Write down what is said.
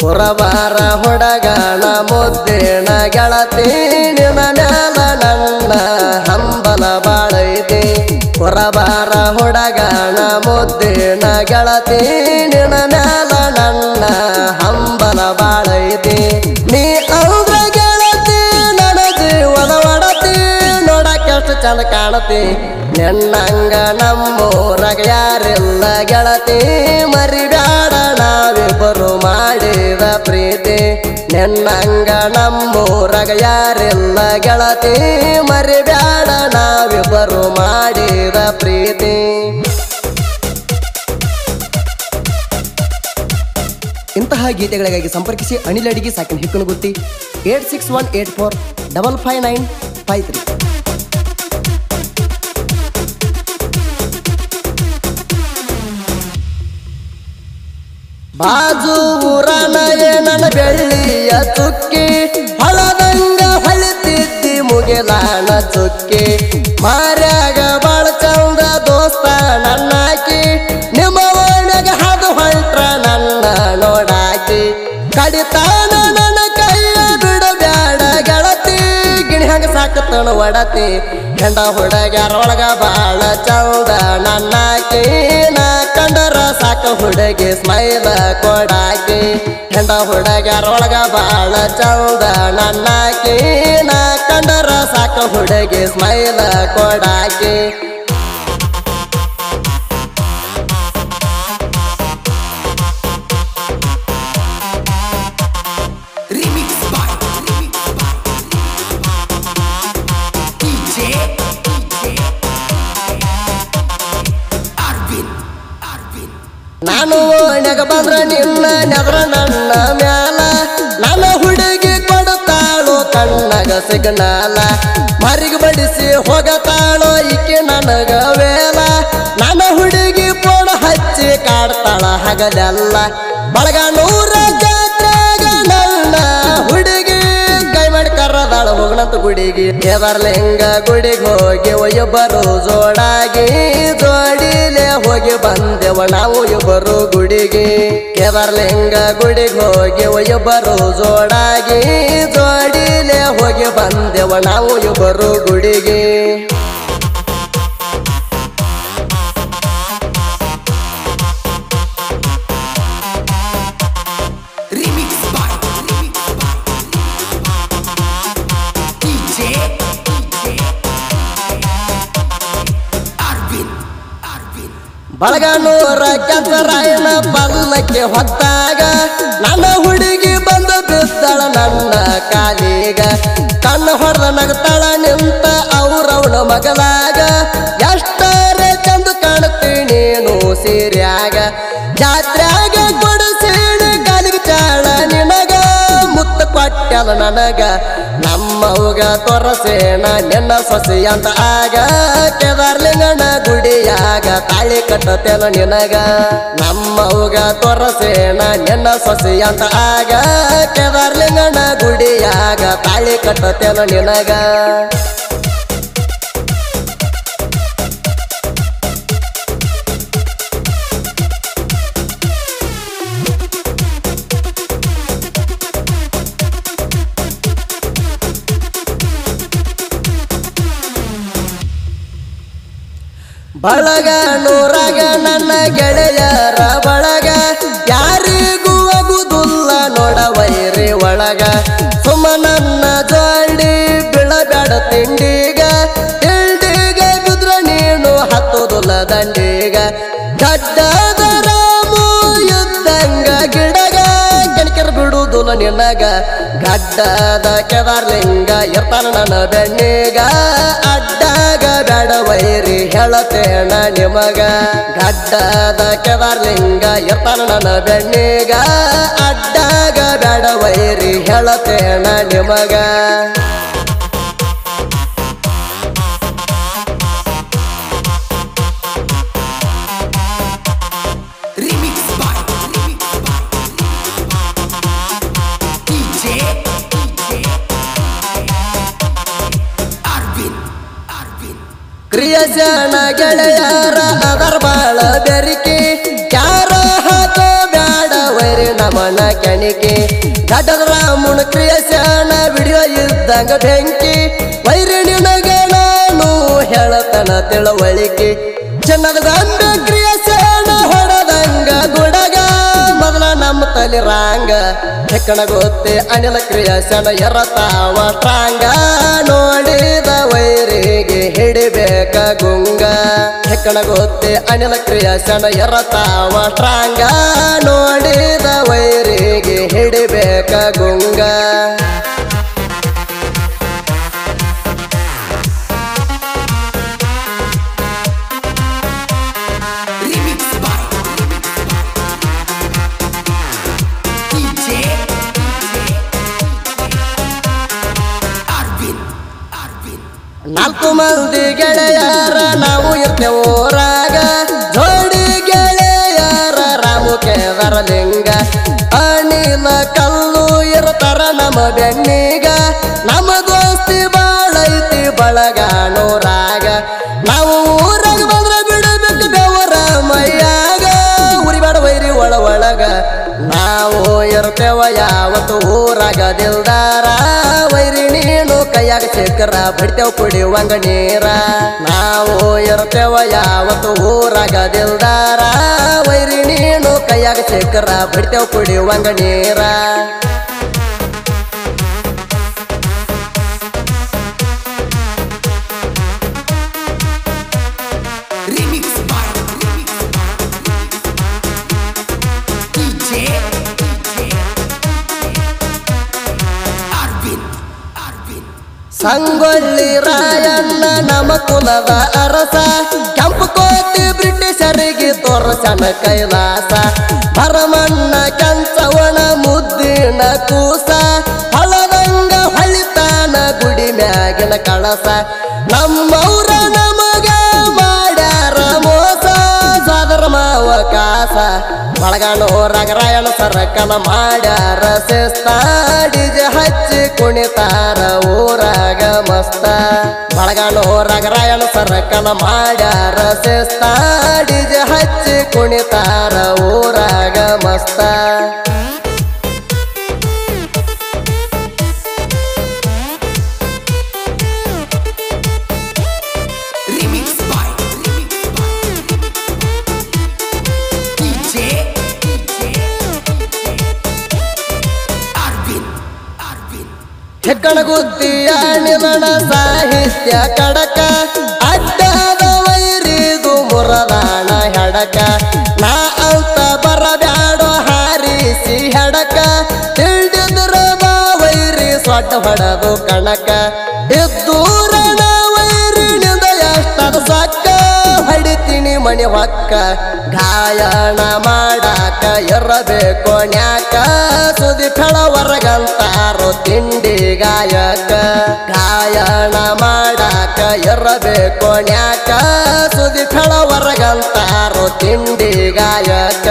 ಪುರಬಾರ ಹುಡಗಣ ಮುದ್ದೇಣ ಗೆಳತಿ ಮ್ಯಾಲ ನನ್ನ ಹಂಬಲ ಬಾಳೈತಿ. ಹೊರಬಾರ ಹುಡಗಣ ಮುದ್ದೇಣ ಗೆಳತಿ ಮ್ಯಾಲ ನನ್ನ ಹಂಬಲ ಬಾಳೈತಿ. ನೀ ಅವ್ರ ಗೆಳತಿ, ನನ್ನ ಒಡತಿ ನೋಡಕ್ಕೆಷ್ಟು ಚಂದ ಕಾಣತಿ. ನೆನ್ನಂಗ ನಮ್ಮೂರಾಗ ಯಾರೆಲ್ಲ ಗೆಳತಿ. ಪ್ರೀತಿ ನೆನ್ನಂಗ ನಮ್ಮೂರಗ ಯಾರಿಲ್ಲ ಗೆಳತಿ? ಮರಿಬ್ಯಾಡ, ನಾವಿಬ್ಬರು ಮಾಡಿದ ಪ್ರೀತಿ. ಇಂತಹ ಗೀತೆಗಳಿಗಾಗಿ ಸಂಪರ್ಕಿಸಿ ಅನಿಲ್ ಅಡಿಗೆ ಸಾಕಿನ ಹಿಕ್ಕನಗುತ್ತಿ eight six one eight four double five nine five three. ಬಾಜು ಊರನ ನನ್ನ ಬೆಳ್ಳಿಯ ಚುಕ್ಕಿ ಹೊಳದಂಗ ಹೊಳಿತಿದ್ದಿ ಮುಗಿಲಾನ ಚುಕ್ಕಿ. ಮಾರ್ಯಾಗ ಬಾಳ ಚಂದ ದೋಸ್ತ ನನ್ನಾಕಿ, ನಿಮ್ಮ ಓಣಗ ಹಾದು ಹೊಂಟ್ರ ನನ್ನ ನೋಡಾಕಿ. ಕಡಿತಾನ ನನ್ನ ಕೈಯ ಬಿಡಬ್ಯಾಡ ಗೆಳತಿ ಗಿಣಿ ಹಂಗ ಸಾಕತಣ ಒಡತಿ. ಗಂಡ ಹುಡುಗ್ಯಾರೊಳಗ ಬಾಳ ಚಂದ ನನ್ನಾಕಿ, ನಾ ಕಂಡರ ಸಾಕ ಹುಡುಗಿ ಸ್ಮೈಲ ಕೊಡಾಕಿ. ಹೆಂಡ ಹುಡುಗ್ಯಾರೊಳಗ ಬಾಳ ಚಂದ ನನ್ನಾಕಿ. ನಾ ಕಂಡರ ಸಾಕ ಹುಡುಗಿ ಸ್ಮೈಲ ಕೊಡಾಕಿ. ನಾನು ಓಣ್ಯಾಗ ಬಂದ್ರ ನಿನ್ನ ನೆದ್ರ ನನ್ನ ಮ್ಯಾಲ. ನನ್ನ ಹುಡುಗಿ ಕೊಡುತ್ತಾಳು ಕಣ್ಣಗ ಸಿಗ್ನಾಲ. ಮರಿಗೆ ಬಡಿಸಿ ಹೋಗತಾಳೋ ಈಕೆ ನನಗ ವೇಲ. ನನ್ನ ಹುಡುಗಿ ಪೋಣ ಹಚ್ಚಿ ಕಾಡ್ತಾಳ ಹಗಲೆಲ್ಲ. ಬಳಗ ನೂರ ಹುಡುಗಿ ಕೈ ಮಾಡಿ ಕರ್ರದಾಳ ಹೋಗಣಂತ ಗುಡಿಗೆ. ಕೇದಾರ್ಲಿಂಗ ಗುಡಿಗೆ ಹೋಗಿ ಒಯ್ಯೊಬ್ಬರು ಜೋಡಾಗಿ ಜೋಡಿಲೆ ಹೋಗಿ ಬಂದೆವ ನಾವು ಇಬ್ಬರು ಗುಡಿಗೆ. ಕೇದಾರ್ಲಿಂಗ ಗುಡಿಗೆ ಹೋಗಿ ಒಯ್ಯೊಬ್ಬರು ಜೋಡಾಗಿ ಜೋಡಿಲೆ ಹೋಗಿ ಬಂದೆವ ನಾವು ಇಬ್ಬರು ಗುಡಿಗೆ. ಬಳಗನೂರ ಕೆಸರಾಯನ ಬಲ್ಲಕ್ಕೆ ಹೊತ್ತಾಗ, ನನ್ನ ಹುಡುಗಿ ಬಂದು ಬಿದ್ದಾಳ ನನ್ನ ಕಾಲಿಗ. ಕಣ್ಣು ಹೊಡೆದ ನಗ್ತಾಳ ನಿಂತ ಅವ್ರವಳ ಮಗಲಾಗ ಚಂದ ಕಾಣ್ತೀನಿ ನೀನು ಸೀರ್ಯಾಗ. ಜಾತ್ರ್ಯಾಗ ಕೊಡಿಸೀಣಿ ಕಾಲಿಗೆ ಚಾಳ ನಿನಗ. ಮುತ್ತ ಕೊಟ್ಟಲ ನನಗ. ನಮ್ಮವ್ಗ ತೋರಸೇನ, ನಿನ್ನ ಸೊಸೆ ಅಂತ ಆಗ ಕೇದಾರ್ಲಿಂಗನ ಗುಡಿಯಾಗ ತಾಳಿ ಕಟ್ಟತೇನ ನಿನಗ. ನಮ್ಮವ್ಗ ತೋರಸೇನ, ನಿನ್ನ ಸೊಸೆ ಅಂತ ಆಗ ಕೇದಾರ್ಲಿಂಗನ ಗುಡಿಯಾಗ ತಾಳಿ ಕಟ್ಟತೇನ ನಿನಗ. ಬಳಗ ನೂರಾಗ ನನ್ನ ಗೆಳೆಯರ ಬಳಗ. ಯಾರಿಗೂ ಆಗುದಿಲ್ಲ ನೋಡ ವೈರಿ ಒಳಗ. ಸುಮನನ್ನ ನನ್ನ ಜೋಡಿ ಬಿಳಬೇಡ ತಿಂಡಿಗ. ತಿಂಡಿಗ ಬಿದ್ರ ನೀನು ಹತ್ತುದುಲ್ಲ ದಂಡಿಗ. ಗಡ್ಡದ ರಾಮು ಇದ್ದಂಗ ಗಿಡಗ. ಗೆಣಕರ್ ಬಿಡುದಿಲ್ಲ ನಿನಗ. ಗಡ್ಡದ ಕೆದಾರ್ಲಿಂಗ ಇರ್ತಾನ ನನ್ನ ಬೆಣ್ಣಿಗ. ಅಡ್ಡಾಗ ಬೇಡ ವೈರಿ ಹೇಳತೇಣ ನಿಮಗ. ಗಡ್ಡದ ಕೆದಾರ್ಲಿಂಗ ಇರ್ತಾನ ನನ್ನ ಬೆಣ್ಣಿಗ. ಅಡ್ಡಾಗ ಬೇಡ ವೈರಿ ಹೇಳತೇಣ ನಿಮಗ. ಕ್ರಿಯಜನ ಗೆಳೆಯಾರ ಅದರ ಬಾಳ ಬೆರಿಕೆ ಯಾರ ಹಾಕೋ ಬ್ಯಾಡ ವೈರಿ ನಮನ ಕೆಣಿಕೆ. ಗಡ್ಡದ ರಾಮುಣ ಕ್ರಿಯಶಾನ ವಿಡಿಯೋ ಇದ್ದಂಗ ಬೆಂಕಿ. ವೈರಿ ನಿನಗ ನಾನು ಹೇಳತನ ತಿಳುವಳಿಕೆ. ಚೆನ್ನದ ಗಂಡ ಕ್ರಿಯಶಾನ ಹೊಡೆದಂಗ ಗುಡಗ. ಮೊದಲ ನಮ್ಮ ತಲೆ ರಾಂಗ. ಹೆಕ್ಕಣ ಗೊತ್ತೆ ಅನಿಲ ಕ್ರಿಯಶನ ಎರತಾವ ಟ್ರಾಂಗ ನೋಡಿದ ವೈರಿಗೆ ಹಿಡಿಬೇಕ ಗುಂಗ. ಹೆಕ್ಕಣ ಗೊತ್ತೆ ಅನಿಲ ಕ್ರಿಯಶನ ಎರತಾವ ಟ್ರಾಂಗ ನೋಡಿದ ವೈರಿಗೆ ಹಿಡಿಬೇಕ ಗುಂಗ. ನಾಲ್ಕು ಮಂದಿ ಗೆಳೆಯರ ನಾವು ಇರ್ತೇವೆ ಊರಾಗ ಚಕ್ರ ಬಿಡ್ತೇವ್ ಕುಡಿಯುವಂಗ ನೀರ. ನಾವು ಇರ್ತೇವ ಯಾವತ್ತು ಊರಾಗ ದಿಲ್ದಾರ. ವೈರಿ ನೀನು ಕೈಯಾಗ ಸಿಕ್ಕರ ಬಿಡ್ತೇವ್ ಕುಡಿಯುವಂಗ ನೀರ. Remix. ಸಂಗೊಳ್ಳಿ ರಾಯಣ್ಣ ನಮ್ಮ ಕುಲದ ಅರಸ. ಕೆಂಪು ಕೋತಿ ಬ್ರಿಟಿಷರಿಗೆ ತೋರಸನ ಕೈಲಾಸ. ಭರಮಣ್ಣ ಕೆಂಚವಣ ಮುದ್ದಿನ ಕೂಸ. ಹಳದಂಗ ಹೊಳಿತಾನ, ಗುಡಿ ಮ್ಯಾಗಿನ ಕಳಸ. ನಮ್ಮವ್ರ ನಮಗ ಮಾಡ್ಯಾರ ಮೋಸ, ಸಾದರ ಮಾವ ಕಾಸ. ಬಳಗಾನೋರಾಗ ರಾಯಣ ಸರಕಲ ಮಾಡ್ಯಾರ ಶಿಸ್ತ ಡಿಜೆ ಹಚ್ಚಿ ಕುಣಿತಾರ ಊರಾಗ ಮಸ್ತ. ಬಳಗಾನೋರಾಗ ರಾಯಣ ಸರಕಲ ಮಾಡ್ಯಾರ ಶಿಸ್ತ ಹೆಕ್ಕಣ ಗುದ್ದಿಯ ನಿಲಣ ಸಾಹಿತ್ಯ ಕಡಕ. ಅಡ್ಡದ ವೈರಿದು ಮುರದಾಣ ಹೆಡಕ. ನಾ ಅಂತ ಬರಬ್ಯಾಡೋ ಹಾರಿಸಿ ಹೆಡಕ. ತಿಳಿದ್ರ ವೈರಿ ಸೊಟ್ಟ ಹೊಡದು ಕಣಕ. ಇದ್ದೂರಣ ವೈರಿನಿಂದ ಎಷ್ಟದ ಸಕ್ಕ ಹೊಡಿತೀನಿ ಮಣಿ ಹೊಕ್ಕ. ಗಾಯನ ಮಾಡಾಕ ಇರಬೇಕು ನ್ಯಾಕ. ಸುದಿ ಫೆಳವರ್ಗಂತಾರೋ ತಿಂಡಿ ಗಾಯಕ ಗಾಯನ ಮಾಡಾಕ ಇರಬೇಕು ನ್ಯಾಕ. ಸುದಿ ಫೆಳವರ್ಗಂತಾರೋ ತಿಂಡಿ ಗಾಯಕ.